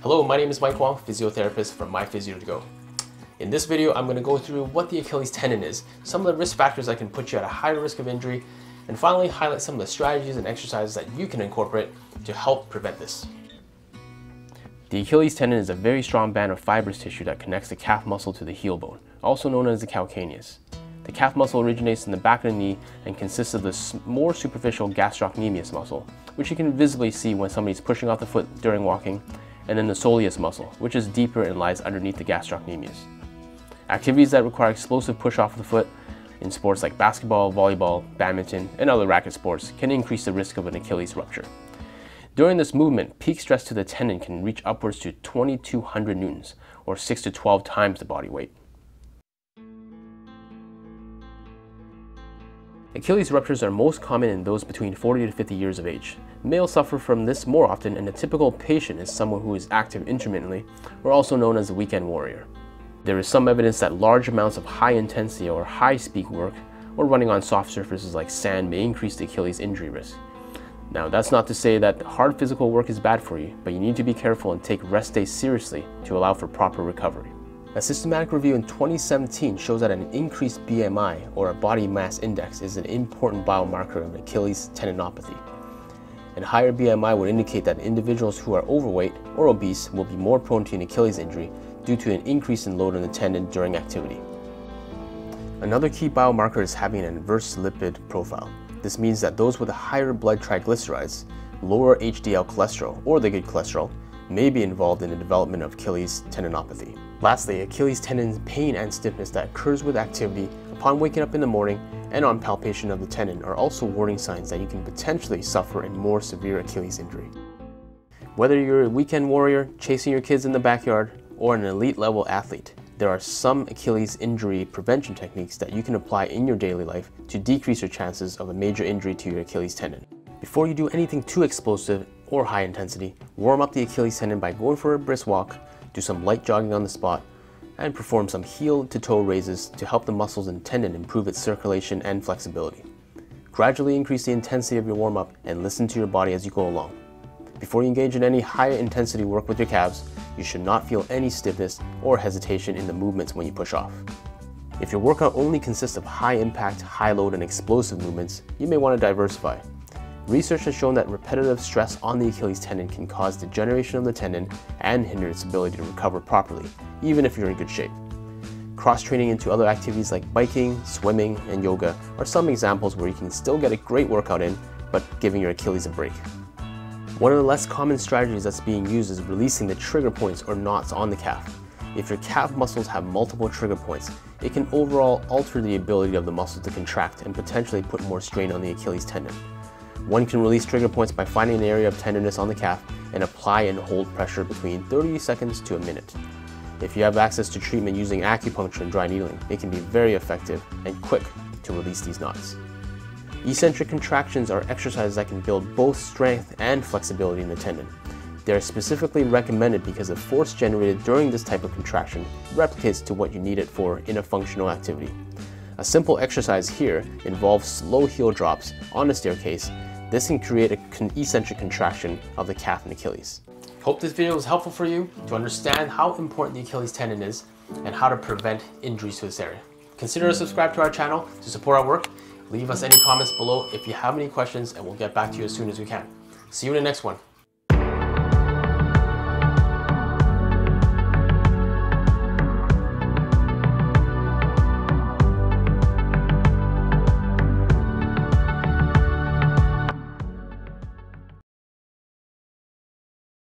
Hello, my name is Mike Wong, physiotherapist from MyPhysio2Go. In this video, I'm going to go through what the Achilles tendon is, some of the risk factors that can put you at a higher risk of injury, and finally highlight some of the strategies and exercises that you can incorporate to help prevent this. The Achilles tendon is a very strong band of fibrous tissue that connects the calf muscle to the heel bone, also known as the calcaneus. The calf muscle originates in the back of the knee and consists of the more superficial gastrocnemius muscle, which you can visibly see when somebody's pushing off the foot during walking, and then the soleus muscle, which is deeper and lies underneath the gastrocnemius. Activities that require explosive push off of the foot in sports like basketball, volleyball, badminton, and other racket sports can increase the risk of an Achilles rupture. During this movement, peak stress to the tendon can reach upwards to 2200 newtons, or 6 to 12 times the body weight. Achilles ruptures are most common in those between 40 to 50 years of age. Males suffer from this more often and a typical patient is someone who is active intermittently or also known as a weekend warrior. There is some evidence that large amounts of high intensity or high speed work or running on soft surfaces like sand may increase the Achilles injury risk. Now that's not to say that hard physical work is bad for you, but you need to be careful and take rest days seriously to allow for proper recovery. A systematic review in 2017 shows that an increased BMI, or a body mass index, is an important biomarker of Achilles tendinopathy. And higher BMI would indicate that individuals who are overweight or obese will be more prone to an Achilles injury due to an increase in load on the tendon during activity. Another key biomarker is having an inverse lipid profile. This means that those with higher blood triglycerides, lower HDL cholesterol, or the good cholesterol, may be involved in the development of Achilles tendinopathy. Lastly, Achilles tendon pain and stiffness that occurs with activity upon waking up in the morning and on palpation of the tendon are also warning signs that you can potentially suffer a more severe Achilles injury. Whether you're a weekend warrior chasing your kids in the backyard or an elite level athlete, there are some Achilles injury prevention techniques that you can apply in your daily life to decrease your chances of a major injury to your Achilles tendon. Before you do anything too explosive or high intensity, warm up the Achilles tendon by going for a brisk walk, do some light jogging on the spot, and perform some heel to toe raises to help the muscles and tendon improve its circulation and flexibility. Gradually increase the intensity of your warm up and listen to your body as you go along. Before you engage in any higher intensity work with your calves, you should not feel any stiffness or hesitation in the movements when you push off. If your workout only consists of high impact, high load, and explosive movements, you may want to diversify. Research has shown that repetitive stress on the Achilles tendon can cause degeneration of the tendon and hinder its ability to recover properly, even if you're in good shape. Cross-training into other activities like biking, swimming, and yoga are some examples where you can still get a great workout in, but giving your Achilles a break. One of the less common strategies that's being used is releasing the trigger points or knots on the calf. If your calf muscles have multiple trigger points, it can overall alter the ability of the muscle to contract and potentially put more strain on the Achilles tendon. One can release trigger points by finding an area of tenderness on the calf and apply and hold pressure between 30 seconds to a minute. If you have access to treatment using acupuncture and dry needling, it can be very effective and quick to release these knots. Eccentric contractions are exercises that can build both strength and flexibility in the tendon. They are specifically recommended because the force generated during this type of contraction replicates to what you need it for in a functional activity. A simple exercise here involves slow heel drops on a staircase this can create an eccentric contraction of the calf and Achilles. Hope this video was helpful for you to understand how important the Achilles tendon is and how to prevent injuries to this area. Consider subscribe to our channel to support our work. Leave us any comments below if you have any questions and we'll get back to you as soon as we can. See you in the next one.